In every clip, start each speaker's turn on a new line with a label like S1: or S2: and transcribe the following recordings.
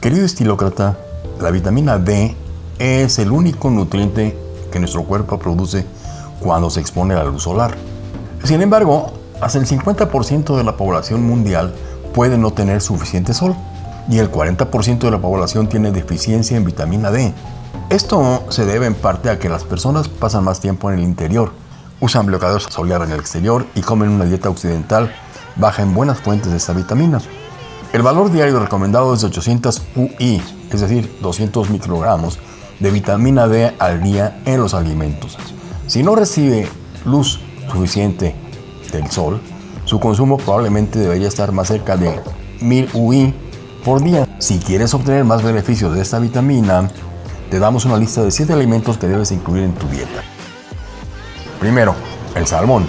S1: Querido estilócrata, la vitamina D es el único nutriente que nuestro cuerpo produce cuando se expone a la luz solar. Sin embargo, hasta el 50% de la población mundial puede no tener suficiente sol y el 40% de la población tiene deficiencia en vitamina D. Esto se debe en parte a que las personas pasan más tiempo en el interior, usan bloqueador solar en el exterior y comen una dieta occidental baja en buenas fuentes de esta vitamina. El valor diario recomendado es de 800 UI, es decir, 200 microgramos de vitamina D al día en los alimentos. Si no recibe luz suficiente del sol, su consumo probablemente debería estar más cerca de 1000 UI por día. Si quieres obtener más beneficios de esta vitamina, te damos una lista de 7 alimentos que debes incluir en tu dieta. Primero, el salmón.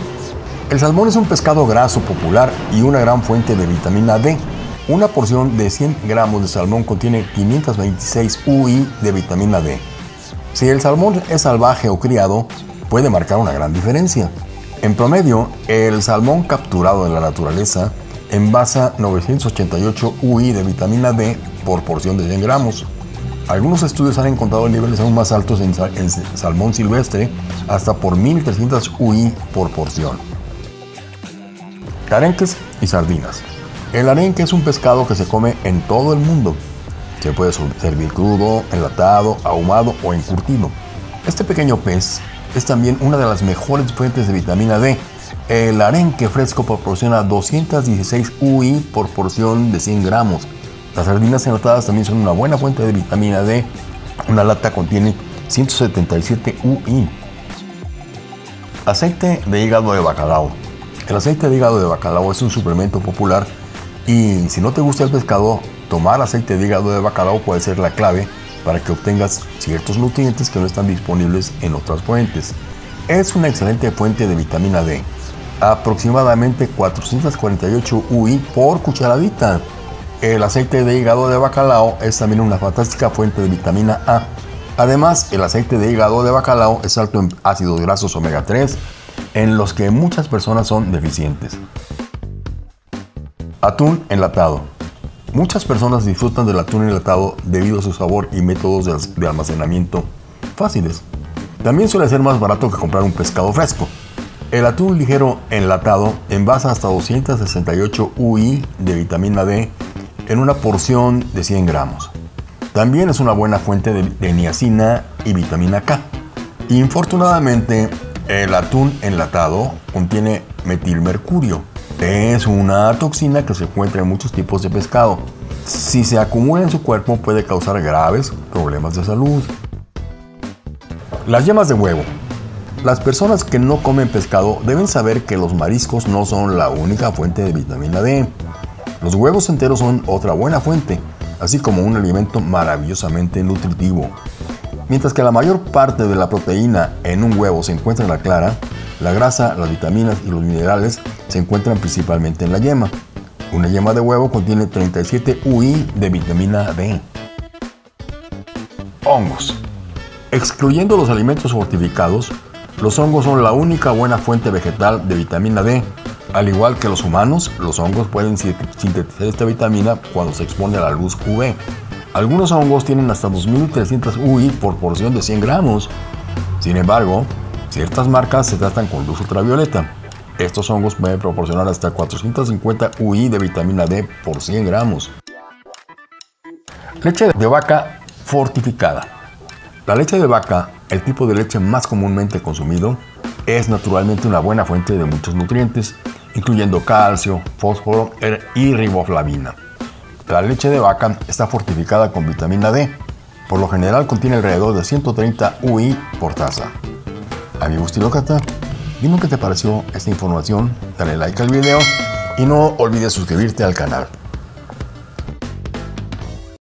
S1: El salmón es un pescado graso popular y una gran fuente de vitamina D. Una porción de 100 gramos de salmón contiene 526 UI de vitamina D. Si el salmón es salvaje o criado, puede marcar una gran diferencia. En promedio, el salmón capturado en la naturaleza envasa 988 UI de vitamina D por porción de 100 gramos. Algunos estudios han encontrado niveles aún más altos en, salmón silvestre, hasta por 1300 UI por porción. Y sardinas. El arenque es un pescado que se come en todo el mundo. Se puede servir crudo, enlatado, ahumado o encurtido. Este pequeño pez es también una de las mejores fuentes de vitamina D. El arenque fresco proporciona 216 UI por porción de 100 gramos. Las sardinas enlatadas también son una buena fuente de vitamina D. Una lata contiene 177 UI. Aceite de hígado de bacalao. El aceite de hígado de bacalao es un suplemento popular y si no te gusta el pescado, tomar aceite de hígado de bacalao puede ser la clave para que obtengas ciertos nutrientes que no están disponibles en otras fuentes. Es una excelente fuente de vitamina D, aproximadamente 448 UI por cucharadita. El aceite de hígado de bacalao es también una fantástica fuente de vitamina A. Además, el aceite de hígado de bacalao es alto en ácidos grasos omega 3, en los que muchas personas son deficientes. Atún enlatado. Muchas personas disfrutan del atún enlatado debido a su sabor y métodos de almacenamiento fáciles. También suele ser más barato que comprar un pescado fresco. El atún ligero enlatado envasa hasta 268 UI de vitamina D en una porción de 100 gramos. También es una buena fuente de, niacina y vitamina K. Infortunadamente, el atún enlatado contiene metilmercurio, es una toxina que se encuentra en muchos tipos de pescado. Si se acumula en su cuerpo puede causar graves problemas de salud. Las yemas de huevo. Las personas que no comen pescado deben saber que los mariscos no son la única fuente de vitamina D. Los huevos enteros son otra buena fuente, así como un alimento maravillosamente nutritivo. Mientras que la mayor parte de la proteína en un huevo se encuentra en la clara, la grasa, las vitaminas y los minerales se encuentran principalmente en la yema. Una yema de huevo contiene 37 UI de vitamina D. Hongos. Excluyendo los alimentos fortificados, los hongos son la única buena fuente vegetal de vitamina D. Al igual que los humanos, los hongos pueden sintetizar esta vitamina cuando se expone a la luz UV. Algunos hongos tienen hasta 2300 UI por porción de 100 gramos. Sin embargo, Ciertas marcas se tratan con luz ultravioleta. Estos hongos pueden proporcionar hasta 450 UI de vitamina D por 100 gramos. Leche de vaca fortificada. La leche de vaca, el tipo de leche más comúnmente consumido, es naturalmente una buena fuente de muchos nutrientes, incluyendo calcio, fósforo y riboflavina. La leche de vaca está fortificada con vitamina D. Por lo general contiene alrededor de 130 UI por taza. Amigo estilócrata, dime qué te pareció esta información, dale like al video y no olvides suscribirte al canal.